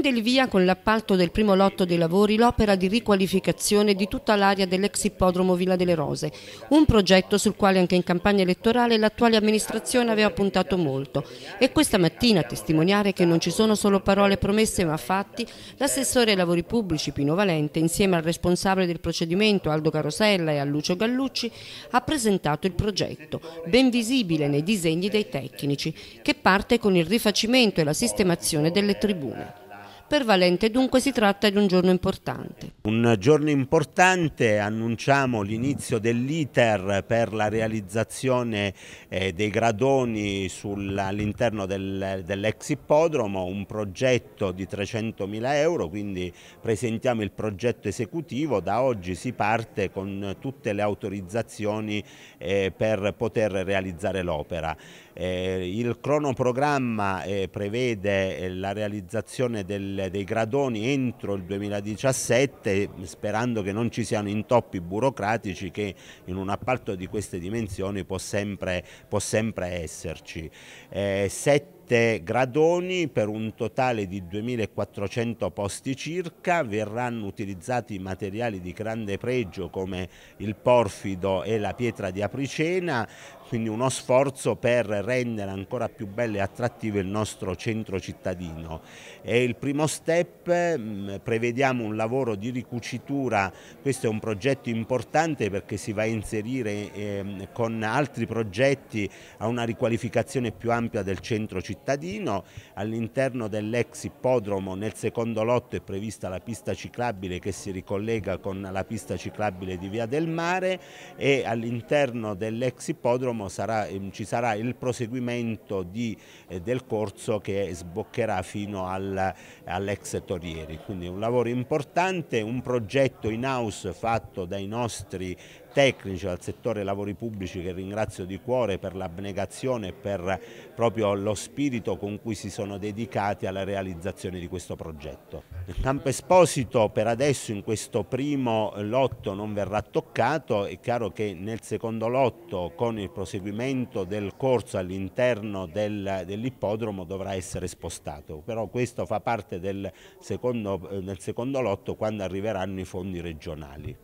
Prende il via con l'appalto del primo lotto dei lavori l'opera di riqualificazione di tutta l'area dell'ex ippodromo Villa delle Rose, un progetto sul quale anche in campagna elettorale l'attuale amministrazione aveva puntato molto. E questa mattina a testimoniare che non ci sono solo parole promesse ma fatti, l'assessore ai lavori pubblici Pino Valente, insieme al responsabile del procedimento Aldo Carosella e a Lucio Gallucci, ha presentato il progetto, ben visibile nei disegni dei tecnici, che parte con il rifacimento e la sistemazione delle tribune. Per Valente dunque si tratta di un giorno importante. Un giorno importante, annunciamo l'inizio dell'iter per la realizzazione eh, dei gradoni all'interno del, dell'ex ippodromo, un progetto di 300 mila euro, quindi presentiamo il progetto esecutivo, da oggi si parte con tutte le autorizzazioni eh, per poter realizzare l'opera. Eh, il cronoprogramma eh, prevede eh, la realizzazione del, dei gradoni entro il 2017 sperando che non ci siano intoppi burocratici che in un appalto di queste dimensioni può sempre, può sempre esserci. Eh, sette 7 gradoni per un totale di 2400 posti circa, verranno utilizzati materiali di grande pregio come il porfido e la pietra di apricena, quindi uno sforzo per rendere ancora più bello e attrattivo il nostro centro cittadino. E il primo step mm, prevediamo un lavoro di ricucitura, questo è un progetto importante perché si va a inserire eh, con altri progetti a una riqualificazione più ampia del centro cittadino cittadino, all'interno dell'ex ippodromo nel secondo lotto è prevista la pista ciclabile che si ricollega con la pista ciclabile di Via del Mare e all'interno dell'ex ippodromo sarà, ehm, ci sarà il proseguimento di, eh, del corso che sboccherà fino al, all'ex Torieri, quindi un lavoro importante, un progetto in house fatto dai nostri tecnici al settore lavori pubblici che ringrazio di cuore per l'abnegazione e per proprio lo spirito con cui si sono dedicati alla realizzazione di questo progetto. Il campo esposito per adesso in questo primo lotto non verrà toccato, è chiaro che nel secondo lotto con il proseguimento del corso all'interno del, dell'ippodromo dovrà essere spostato, però questo fa parte del secondo, del secondo lotto quando arriveranno i fondi regionali.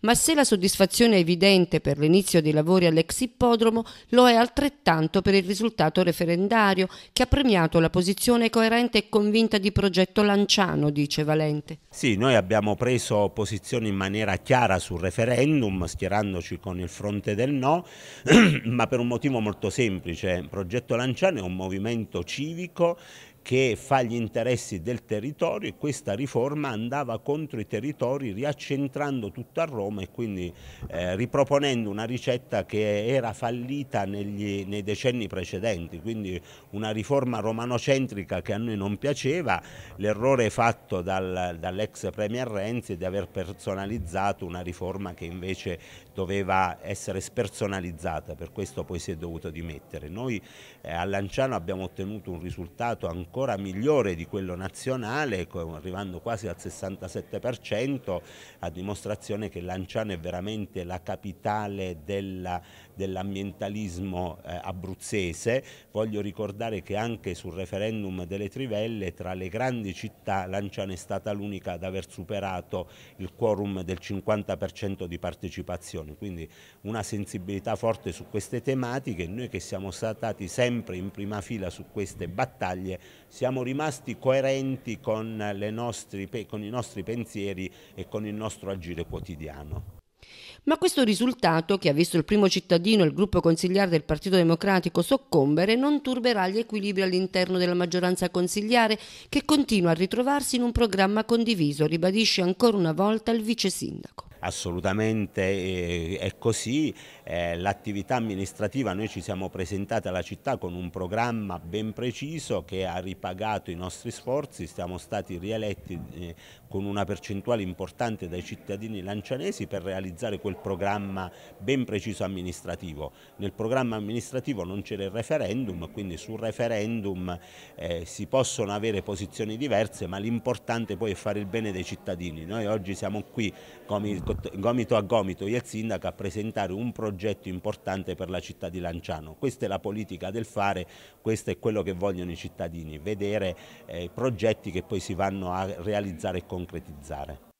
Ma se la soddisfazione è evidente per l'inizio dei lavori all'ex ippodromo, lo è altrettanto per il risultato referendario che ha premiato la posizione coerente e convinta di progetto Lanciano, dice Valente. Sì, noi abbiamo preso posizione in maniera chiara sul referendum, schierandoci con il fronte del no, ma per un motivo molto semplice. Progetto Lanciano è un movimento civico che fa gli interessi del territorio e questa riforma andava contro i territori riaccentrando tutto a Roma e quindi eh, riproponendo una ricetta che era fallita negli, nei decenni precedenti, quindi una riforma romanocentrica che a noi non piaceva, l'errore fatto dal, dall'ex Premier Renzi di aver personalizzato una riforma che invece doveva essere spersonalizzata, per questo poi si è dovuto dimettere. Noi eh, a Lanciano abbiamo ottenuto un risultato ancora ancora migliore di quello nazionale, arrivando quasi al 67%, a dimostrazione che Lanciano è veramente la capitale dell'ambientalismo dell eh, abruzzese. Voglio ricordare che anche sul referendum delle Trivelle, tra le grandi città, Lanciano è stata l'unica ad aver superato il quorum del 50% di partecipazione, quindi una sensibilità forte su queste tematiche. Noi che siamo stati sempre in prima fila su queste battaglie siamo rimasti coerenti con, nostri, con i nostri pensieri e con il nostro agire quotidiano. Ma questo risultato, che ha visto il primo cittadino e il gruppo consigliare del Partito Democratico soccombere, non turberà gli equilibri all'interno della maggioranza consigliare che continua a ritrovarsi in un programma condiviso, ribadisce ancora una volta il vice sindaco assolutamente eh, è così, eh, l'attività amministrativa noi ci siamo presentati alla città con un programma ben preciso che ha ripagato i nostri sforzi, siamo stati rieletti eh, con una percentuale importante dai cittadini lancianesi per realizzare quel programma ben preciso amministrativo. Nel programma amministrativo non c'era il referendum, quindi sul referendum eh, si possono avere posizioni diverse, ma l'importante poi è fare il bene dei cittadini. Noi oggi siamo qui come gomito a gomito io e il sindaco a presentare un progetto importante per la città di Lanciano. Questa è la politica del fare, questo è quello che vogliono i cittadini, vedere eh, progetti che poi si vanno a realizzare e concretizzare.